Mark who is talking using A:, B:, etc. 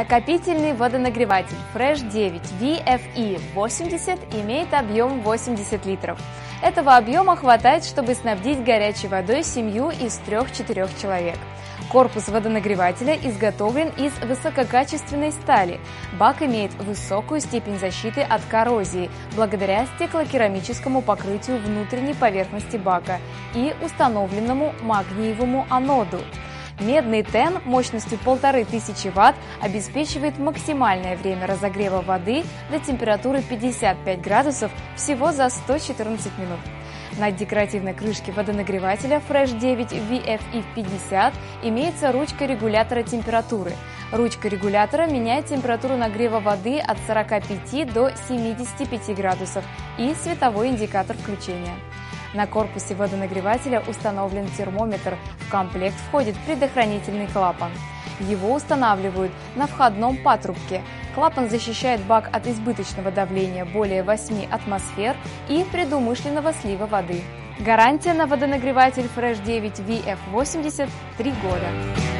A: Накопительный водонагреватель Fresh 9 VFE 80 имеет объем 80 литров. Этого объема хватает, чтобы снабдить горячей водой семью из 3-4 человек. Корпус водонагревателя изготовлен из высококачественной стали. Бак имеет высокую степень защиты от коррозии благодаря стеклокерамическому покрытию внутренней поверхности бака и установленному магниевому аноду. Медный тен мощностью 1500 Вт обеспечивает максимальное время разогрева воды до температуры 55 градусов всего за 114 минут. На декоративной крышке водонагревателя Fresh 9 VFE50 имеется ручка регулятора температуры. Ручка регулятора меняет температуру нагрева воды от 45 до 75 градусов и световой индикатор включения. На корпусе водонагревателя установлен термометр. В комплект входит предохранительный клапан. Его устанавливают на входном патрубке. Клапан защищает бак от избыточного давления более 8 атмосфер и предумышленного слива воды. Гарантия на водонагреватель Fresh 9 VF80 3 года.